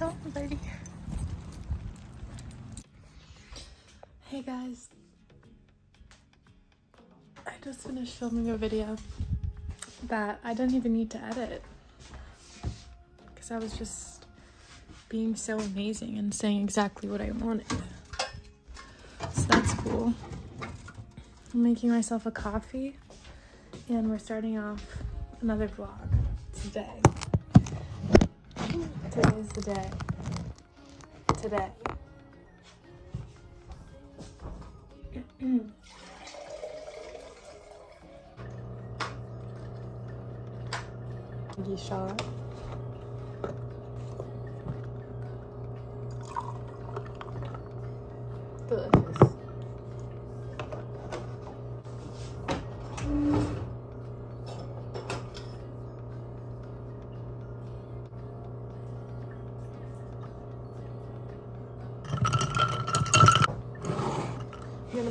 Oh, lady. Hey guys. I just finished filming a video that I didn't even need to edit because I was just being so amazing and saying exactly what I wanted. So that's cool. I'm making myself a coffee and we're starting off another vlog today. Today's the day. Today. Maggie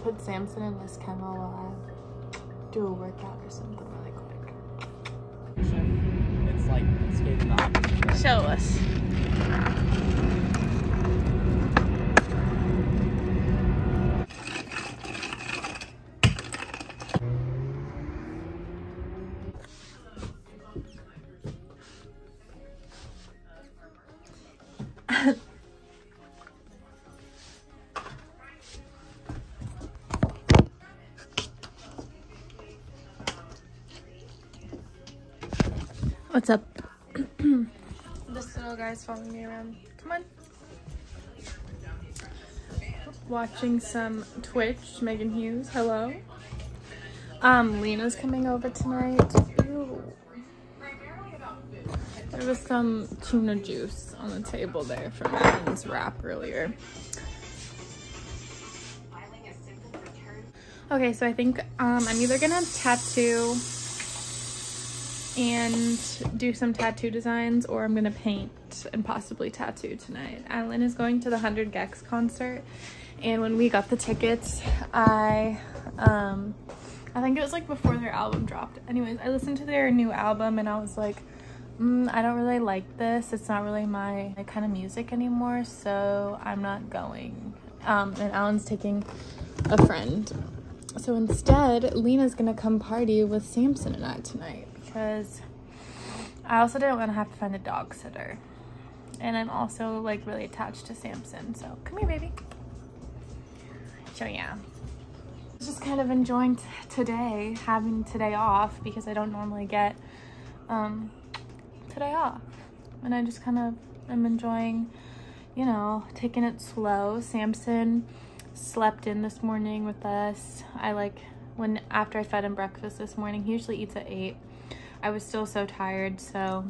I'm gonna put Samson in this kennel while I do a workout or something really quick. It's like skating the. Show us. What's up? this little guy's following me around. Come on. Watching some Twitch. Megan Hughes. Hello. Um, Lena's coming over tonight. Ew. There was some tuna juice on the table there from Evan's wrap earlier. Okay, so I think um, I'm either gonna tattoo and do some tattoo designs or I'm gonna paint and possibly tattoo tonight. Alan is going to the 100 gecs concert and when we got the tickets, I, um, I think it was like before their album dropped. Anyways, I listened to their new album and I was like, mm, I don't really like this. It's not really my, my kind of music anymore, so I'm not going. Um, and Alan's taking a friend. So instead, Lena's gonna come party with Samson and I tonight because I also didn't want to have to find a dog sitter. And I'm also like really attached to Samson. So come here, baby. So yeah. Just kind of enjoying today, having today off because I don't normally get um, today off. And I just kind of am enjoying, you know, taking it slow. Samson slept in this morning with us. I like when after I fed him breakfast this morning, he usually eats at 8 I was still so tired, so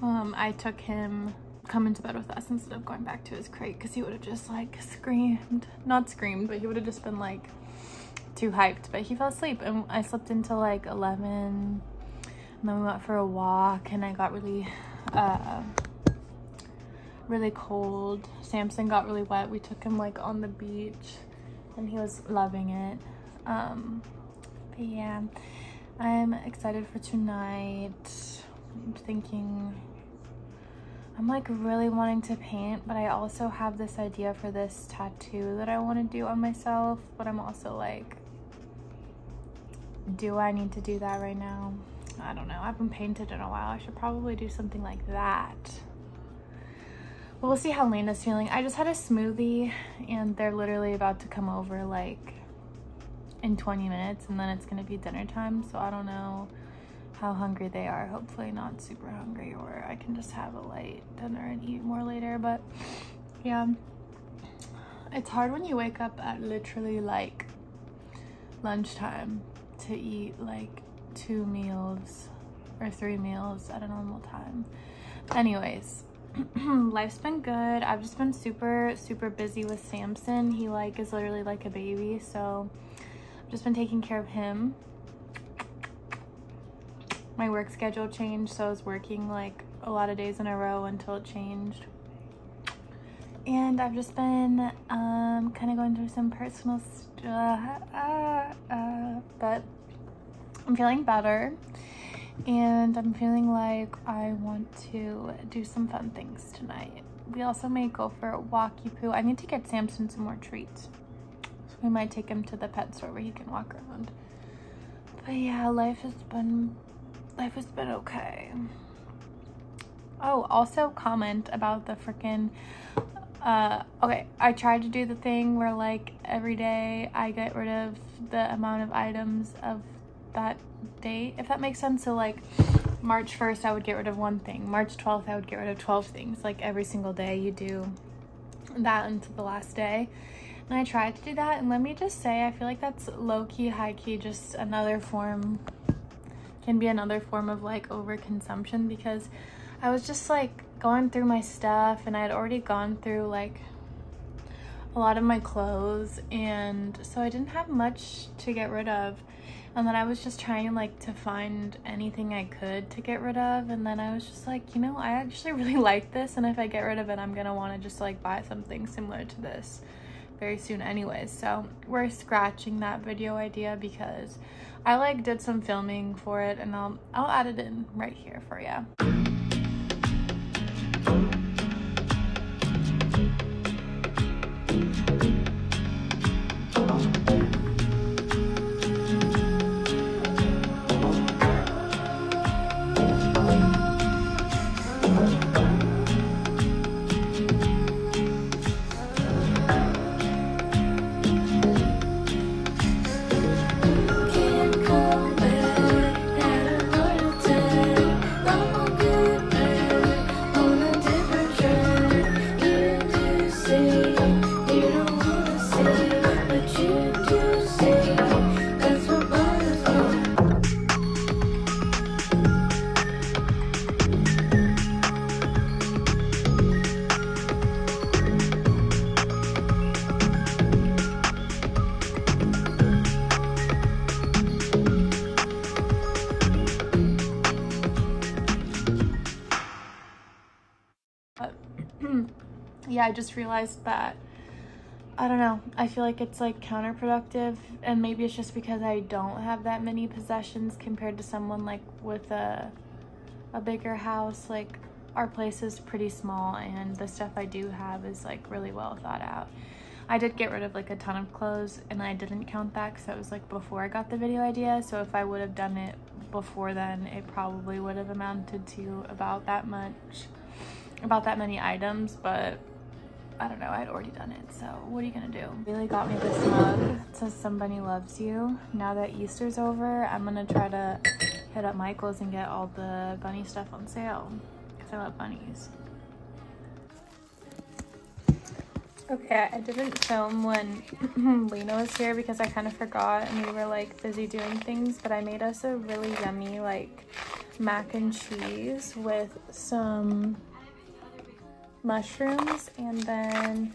um, I took him coming to bed with us instead of going back to his crate because he would have just like screamed. Not screamed, but he would have just been like too hyped. But he fell asleep and I slept until like 11 and then we went for a walk and I got really, uh, really cold. Samson got really wet. We took him like on the beach and he was loving it. Um, but yeah. I'm excited for tonight. I'm thinking, I'm like really wanting to paint, but I also have this idea for this tattoo that I want to do on myself, but I'm also like, do I need to do that right now? I don't know. I haven't painted in a while. I should probably do something like that. We'll see how Lena's feeling. I just had a smoothie and they're literally about to come over like in 20 minutes and then it's gonna be dinner time so I don't know how hungry they are. Hopefully not super hungry or I can just have a light dinner and eat more later but yeah. It's hard when you wake up at literally like lunchtime to eat like two meals or three meals at a normal time. Anyways life's been good. I've just been super super busy with samson. He like is literally like a baby so just been taking care of him. My work schedule changed, so I was working like a lot of days in a row until it changed. And I've just been um, kind of going through some personal stuff, uh, uh, but I'm feeling better. and I'm feeling like I want to do some fun things tonight. We also may go for a walkie poo. I need to get Samson some more treats. We might take him to the pet store where he can walk around. But yeah, life has been life has been okay. Oh, also comment about the freaking uh okay i tried to do the thing where like every day i get rid of the amount of items of that date if that makes sense so like march 1st i would get rid of one thing march 12th i would get rid of 12 things like every single day you do that until the last day and i tried to do that and let me just say i feel like that's low-key high-key just another form can be another form of like overconsumption because i was just like going through my stuff and I had already gone through like a lot of my clothes and so I didn't have much to get rid of. And then I was just trying like to find anything I could to get rid of and then I was just like you know I actually really like this and if I get rid of it I'm gonna want to just like buy something similar to this very soon anyways. So we're scratching that video idea because I like did some filming for it and I'll I'll add it in right here for you yeah, I just realized that I don't know. I feel like it's like counterproductive and maybe it's just because I don't have that many possessions compared to someone like with a a bigger house. Like our place is pretty small and the stuff I do have is like really well thought out. I did get rid of like a ton of clothes and I didn't count that because it was like before I got the video idea. So if I would have done it before then, it probably would have amounted to about that much, about that many items. But I don't know, I'd already done it, so what are you gonna do? Really got me this mug. It says somebody loves you. Now that Easter's over, I'm gonna try to hit up Michael's and get all the bunny stuff on sale because I love bunnies. Okay, I didn't film when Lena was here because I kind of forgot and we were like busy doing things, but I made us a really yummy like mac and cheese with some mushrooms and then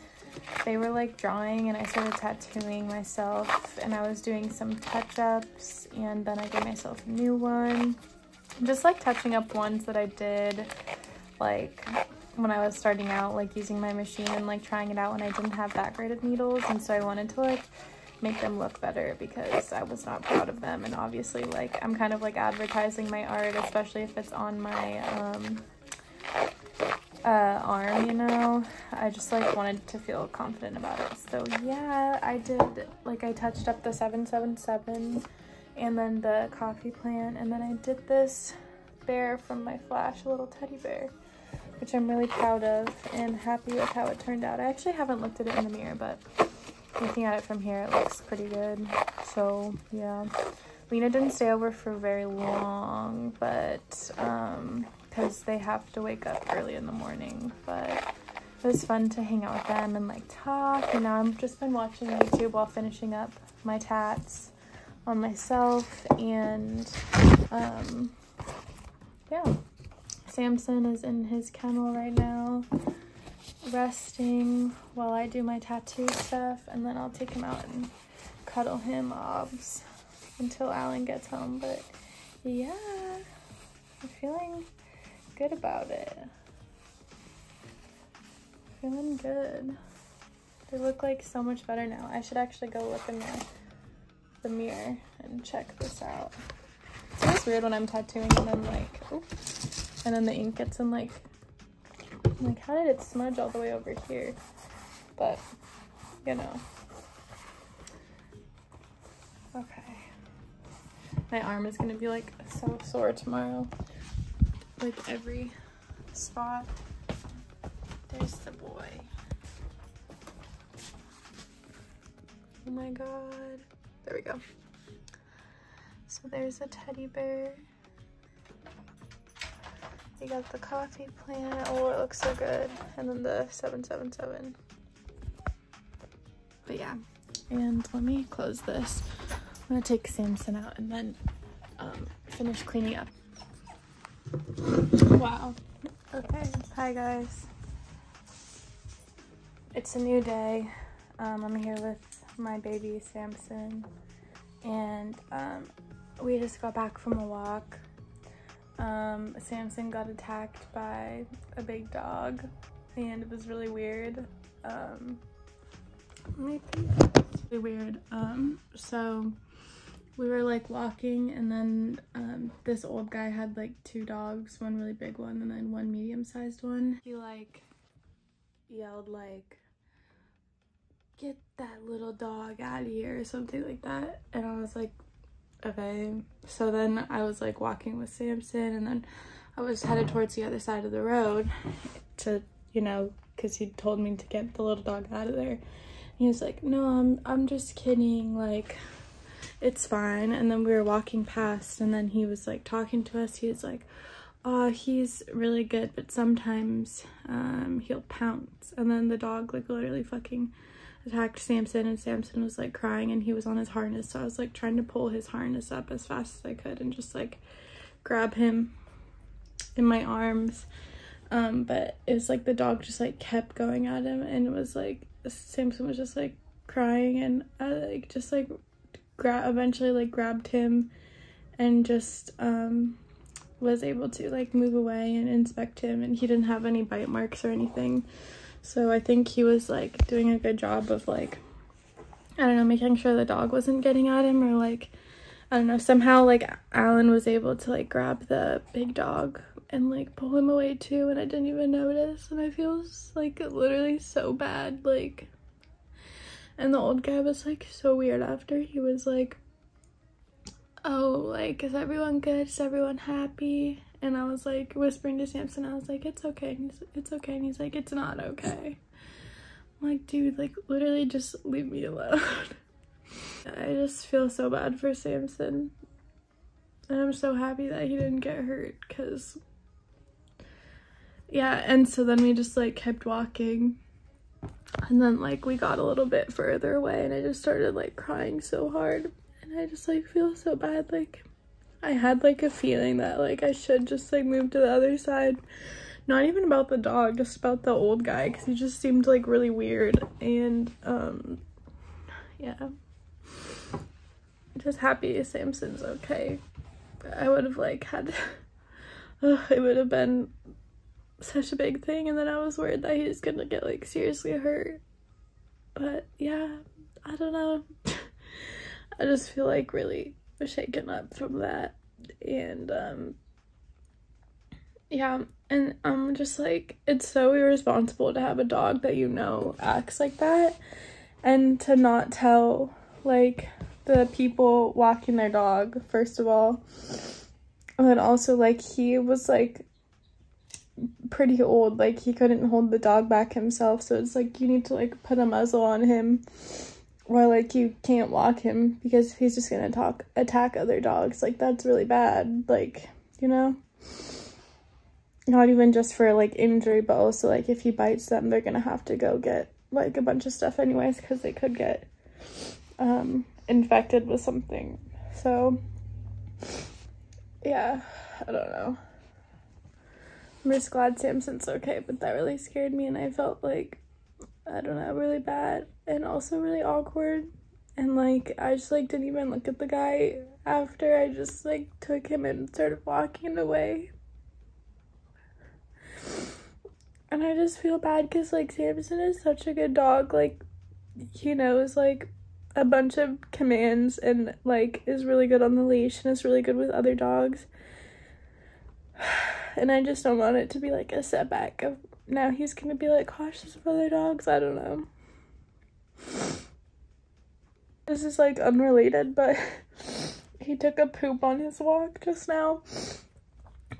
they were like drawing and I started tattooing myself and I was doing some touch-ups and then I gave myself a new one. Just like touching up ones that I did like when I was starting out like using my machine and like trying it out when I didn't have that great of needles and so I wanted to like make them look better because I was not proud of them and obviously like I'm kind of like advertising my art especially if it's on my um uh, arm, you know, I just like wanted to feel confident about it. So yeah, I did, like I touched up the 777 and then the coffee plant and then I did this bear from my flash, a little teddy bear, which I'm really proud of and happy with how it turned out. I actually haven't looked at it in the mirror, but looking at it from here, it looks pretty good. So yeah, Lena didn't stay over for very long, but um, because they have to wake up early in the morning. But it was fun to hang out with them and like talk. And now I've just been watching YouTube while finishing up my tats on myself. And um, yeah, Samson is in his kennel right now resting while I do my tattoo stuff and then I'll take him out and cuddle him obs until Alan gets home but yeah I'm feeling good about it. Feeling good. They look like so much better now. I should actually go look in the, the mirror and check this out. It's weird when I'm tattooing and then like, oh, and then the ink gets in like, like how did it smudge all the way over here? But, you know. Okay. My arm is gonna be like so sore tomorrow. Like every spot. There's the boy. Oh my god. There we go. So there's a teddy bear. We got the coffee plant. Oh, it looks so good. And then the 777. But yeah. And let me close this. I'm gonna take Samson out and then um, finish cleaning up. Wow. Okay. Hi guys. It's a new day. Um, I'm here with my baby Samson and um, we just got back from a walk. Um, Samson got attacked by a big dog and it was really weird. Um, really weird. Um, so we were like walking and then um, this old guy had like two dogs, one really big one and then one medium sized one. He like yelled like, get that little dog out of here or something like that. And I was like, okay. So then I was like walking with Samson and then I was headed towards the other side of the road to, you know, because he told me to get the little dog out of there. he was like, no, I'm, I'm just kidding. Like, it's fine. And then we were walking past and then he was like talking to us. He was like, oh, he's really good, but sometimes um, he'll pounce. And then the dog like literally fucking attacked Samson and Samson was like crying and he was on his harness so I was like trying to pull his harness up as fast as I could and just like grab him in my arms um but it was like the dog just like kept going at him and it was like Samson was just like crying and I like just like grab eventually like grabbed him and just um was able to like move away and inspect him and he didn't have any bite marks or anything. So I think he was like doing a good job of like, I don't know, making sure the dog wasn't getting at him or like, I don't know, somehow like Alan was able to like grab the big dog and like pull him away too and I didn't even notice and I feel like literally so bad like and the old guy was like so weird after he was like oh like is everyone good is everyone happy and I was like whispering to Samson, I was like, it's okay. He's, it's okay. And he's like, it's not okay. I'm like, dude, like literally just leave me alone. I just feel so bad for Samson. And I'm so happy that he didn't get hurt because yeah, and so then we just like kept walking and then like we got a little bit further away and I just started like crying so hard and I just like feel so bad like I had like a feeling that like I should just like move to the other side. Not even about the dog, just about the old guy because he just seemed like really weird and um yeah. Just happy Samson's okay. I would have like had it would have been such a big thing and then I was worried that he was gonna get like seriously hurt. But yeah, I don't know. I just feel like really shaken up from that and um yeah and i'm just like it's so irresponsible to have a dog that you know acts like that and to not tell like the people walking their dog first of all and then also like he was like pretty old like he couldn't hold the dog back himself so it's like you need to like put a muzzle on him or like you can't walk him because he's just gonna talk attack other dogs. Like that's really bad like you know? Not even just for like injury but also like if he bites them they're gonna have to go get like a bunch of stuff anyways because they could get um infected with something. So yeah i don't know i'm just glad samson's okay but that really scared me and i felt like I don't know, really bad and also really awkward. And like, I just like didn't even look at the guy after. I just like took him and started walking away. And I just feel bad because like Samson is such a good dog. Like, he knows like a bunch of commands and like is really good on the leash and is really good with other dogs. And I just don't want it to be like a setback of now he's gonna be like cautious of other dogs. I don't know. This is like unrelated, but he took a poop on his walk just now.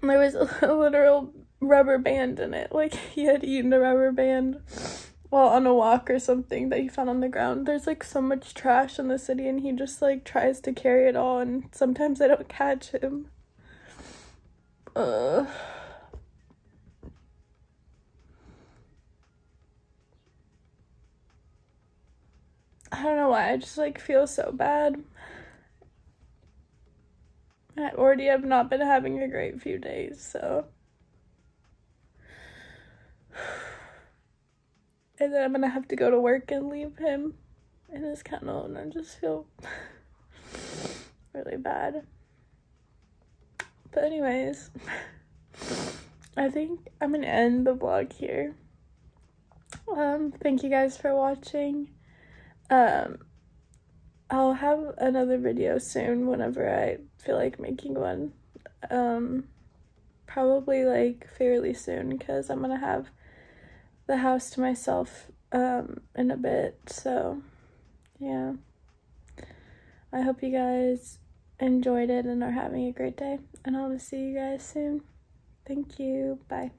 And there was a literal rubber band in it. Like he had eaten a rubber band while on a walk or something that he found on the ground. There's like so much trash in the city and he just like tries to carry it all and sometimes I don't catch him. Uh I don't know why, I just like feel so bad. I already have not been having a great few days, so. And then I'm gonna have to go to work and leave him in his kennel, and I just feel really bad. But, anyways, I think I'm gonna end the vlog here. Um, thank you guys for watching. Um, I'll have another video soon whenever I feel like making one. Um, probably like fairly soon because I'm gonna have the house to myself um, in a bit. So, yeah. I hope you guys enjoyed it and are having a great day. And I'll see you guys soon. Thank you. Bye.